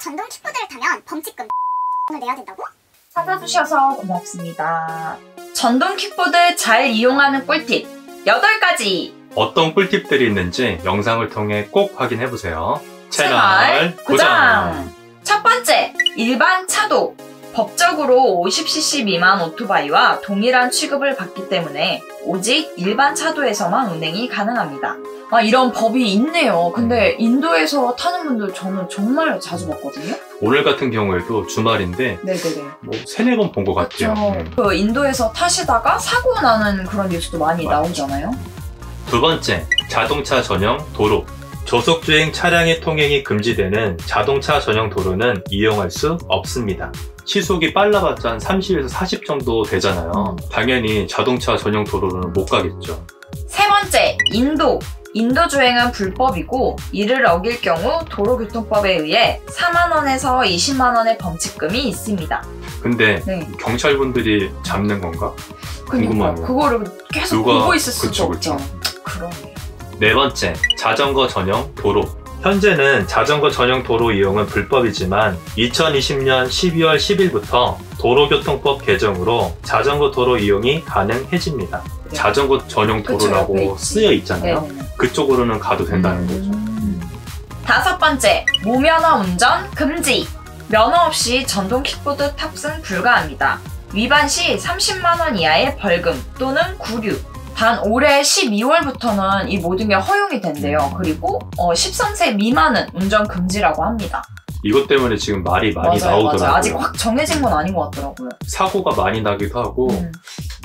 전동 킥보드를 타면 범칙금 을 내야 된다고? 찾아주셔서 고맙습니다. 전동 킥보드 잘 이용하는 꿀팁 8가지! 어떤 꿀팁들이 있는지 영상을 통해 꼭 확인해보세요. 채널! 고정! 첫 번째, 일반 차도. 법적으로 50cc 미만 오토바이와 동일한 취급을 받기 때문에 오직 일반 차도에서만 운행이 가능합니다. 아, 이런 법이 있네요. 근데 인도에서 타는 분들 저는 정말 자주 봤거든요. 오늘 같은 경우에도 주말인데 네네네. 뭐 세네 번 본 것 같아요. 음. 그 인도에서 타시다가 사고 나는 그런 뉴스도 많이 맞죠. 나오잖아요. 두 번째, 자동차 전용 도로. 저속주행 차량의 통행이 금지되는 자동차 전용 도로는 이용할 수 없습니다. 시속이 빨라봤자 한 30에서 40 정도 되잖아요. 음. 당연히 자동차 전용 도로는 못 가겠죠. 세 번째, 인도. 인도 주행은 불법이고 이를 어길 경우 도로교통법에 의해 4만 원에서 20만 원의 범칙금이 있습니다. 근데 네. 경찰분들이 잡는 건가? 궁금하네요. 그거를 계속 누가- 보고 있을 수도 그쵸, 없죠. 그쵸. 그러네. 네 번째, 자전거 전용 도로. 현재는 자전거 전용 도로 이용은 불법이지만 2020년 12월 10일부터 도로교통법 개정으로 자전거 도로 이용이 가능해집니다. 네. 자전거 전용 그쵸, 도로라고 있지. 쓰여 있잖아요. 네네네. 그쪽으로는 가도 된다는 거죠. 음. 다섯 번째, 무면허 운전 금지. 면허 없이 전동 킥보드 탑승 불가합니다. 위반 시 30만 원 이하의 벌금 또는 구류. 단 올해 12월부터는 이 모든 게 허용이 된대요. 그리고 어, 13세 미만은 운전 금지라고 합니다. 이것 때문에 지금 말이 많이 맞아요, 나오더라고요. 맞아요. 아직 확 정해진 건 아닌 것 같더라고요. 사고가 많이 나기도 하고 음,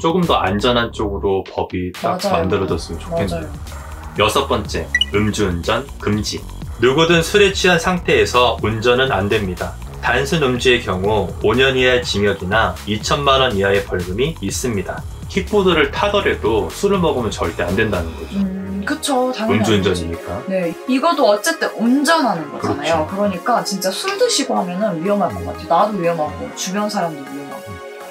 조금 더 안전한 쪽으로 법이 딱 맞아요. 만들어졌으면 좋겠네요. 맞아요. 여섯 번째, 음주운전 금지. 누구든 술에 취한 상태에서 운전은 안 됩니다. 단순 음주의 경우 5년 이하의 징역이나 2천만 원 이하의 벌금이 있습니다. 킥보드를 타더라도 술을 먹으면 절대 안 된다는 거죠. 음, 그쵸. 당연히. 음주운전이니까. 네, 이것도 어쨌든 운전하는 거잖아요. 그렇죠. 그러니까 진짜 술 드시고 하면은 위험할 것 같아요. 나도 위험하고 주변 사람도 위험하고.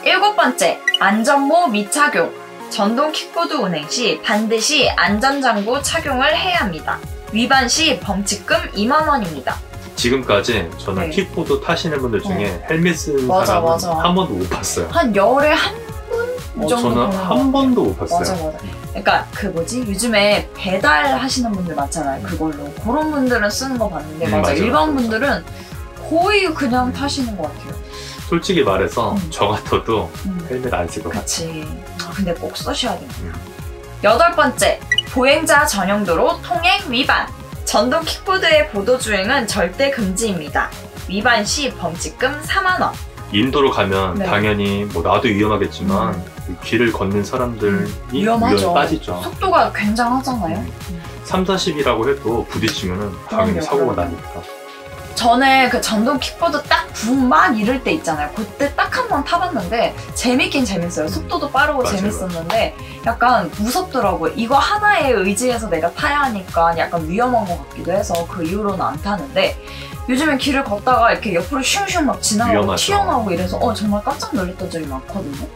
일곱 번째, 안전모 미착용. 전동 킥보드 운행 시 반드시 안전장구 착용을 해야 합니다. 위반 시 범칙금 2만 원입니다. 지금까지 저는 네. 킥보드 타시는 분들 중에 헬멧 쓰는 맞아, 사람은 맞아. 한 번도 못 봤어요. 한 열에 한 분 어, 정도 저는 한. 번도 못 봤어요. 맞아 맞아. 그러니까 그 뭐지 요즘에 배달 하시는 분들 많잖아요. 그걸로 그런 분들은 쓰는 거 봤는데 음, 맞아 맞아요. 일반 분들은 거의 그냥 타시는 것 같아요. 솔직히 말해서 음. 저 같아도 음. 헬멧 안 쓸 것 같아요. 근데 꼭 써셔야 돼요. 음. 여덟 번째, 보행자 전용도로 통행 위반. 전동 킥보드의 보도 주행은 절대 금지입니다. 위반 시 범칙금 4만 원. 인도로 가면 네. 당연히 뭐 나도 위험하겠지만 그 길을 걷는 사람들이 음, 위험하죠. 위험에 빠지죠. 속도가 굉장하잖아요. 음. 3, 40이라고 해도 부딪히면은 당연히 그럼요, 사고가 그럼요. 나니까. 저는 그 전동 킥보드 딱 붐 막 이럴 때 있잖아요. 그때 딱 한 번 타봤는데 재밌긴 재밌어요. 속도도 빠르고 맞아요, 재밌었는데 약간 무섭더라고요. 이거 하나에 의지해서 내가 타야 하니까 약간 위험한 것 같기도 해서 그 이후로는 안 타는데 요즘엔 길을 걷다가 이렇게 옆으로 슝슝 막 지나가고 위험하죠. 튀어나오고 이래서 어 정말 깜짝 놀랐던 적이 많거든요.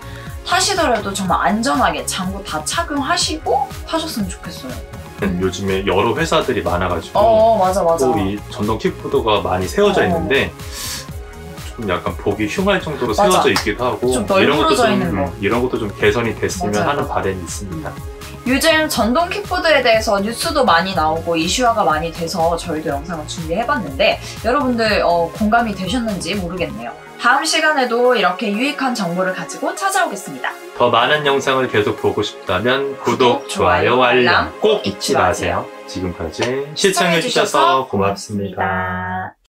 타시더라도 정말 안전하게 장구 다 착용하시고 타셨으면 좋겠어요. 음. 요즘에 여러 회사들이 많아가지고 어 맞아 맞아. 또 이 전동 킥보드가 많이 세워져 어. 있는데 좀 약간 보기 흉할 정도로 맞아. 세워져 있기도 하고 좀 이런 것도 널브러져 좀 있는 거. 음, 이런 것도 좀 개선이 됐으면 맞아요. 하는 바람이 있습니다. 요즘 전동 킥보드에 대해서 뉴스도 많이 나오고 이슈화가 많이 돼서 저희도 영상을 준비해봤는데 여러분들 어, 공감이 되셨는지 모르겠네요. 다음 시간에도 이렇게 유익한 정보를 가지고 찾아오겠습니다. 더 많은 영상을 계속 보고 싶다면 구독, 좋아요, 알람 알람 꼭 잊지 마세요. 지금까지 시청해주셔서 고맙습니다.